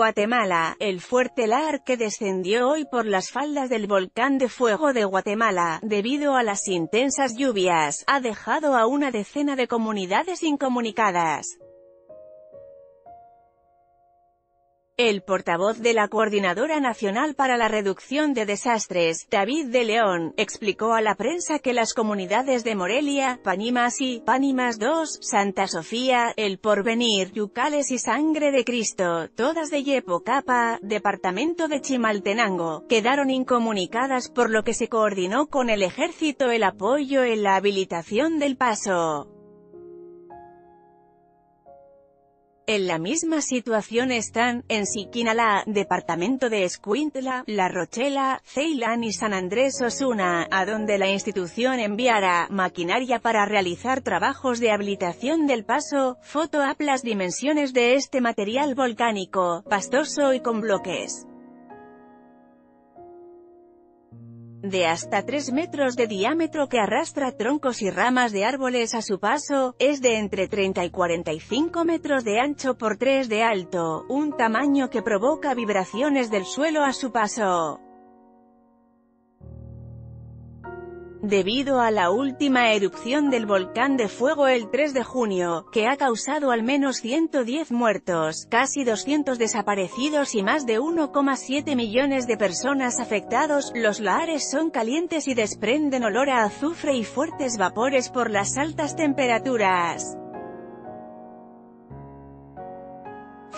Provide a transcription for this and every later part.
Guatemala, el fuerte Lar que descendió hoy por las faldas del volcán de fuego de Guatemala, debido a las intensas lluvias, ha dejado a una decena de comunidades incomunicadas. El portavoz de la Coordinadora Nacional para la Reducción de Desastres, David de León, explicó a la prensa que las comunidades de Morelia, Panimas y Pánimas II, Santa Sofía, El Porvenir, Yucales y Sangre de Cristo, todas de Yepocapa, departamento de Chimaltenango, quedaron incomunicadas por lo que se coordinó con el ejército el apoyo en la habilitación del paso. En la misma situación están, en Siquinalá, departamento de Escuintla, La Rochela, Ceilán y San Andrés Osuna, a donde la institución enviará maquinaria para realizar trabajos de habilitación del paso, foto las dimensiones de este material volcánico, pastoso y con bloques. De hasta 3 metros de diámetro que arrastra troncos y ramas de árboles a su paso, es de entre 30 y 45 metros de ancho por 3 de alto, un tamaño que provoca vibraciones del suelo a su paso. Debido a la última erupción del volcán de fuego el 3 de junio, que ha causado al menos 110 muertos, casi 200 desaparecidos y más de 1,7 millones de personas afectados, los lahares son calientes y desprenden olor a azufre y fuertes vapores por las altas temperaturas.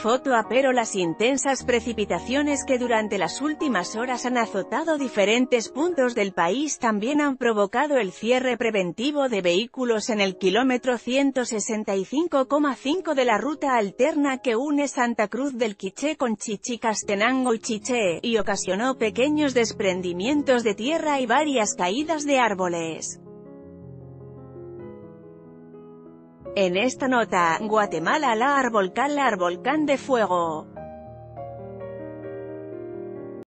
Foto a pero las intensas precipitaciones que durante las últimas horas han azotado diferentes puntos del país también han provocado el cierre preventivo de vehículos en el kilómetro 165,5 de la ruta alterna que une Santa Cruz del Quiché con Chichicastenango y Chiché, y ocasionó pequeños desprendimientos de tierra y varias caídas de árboles. En esta nota, Guatemala la volcán la volcán de fuego.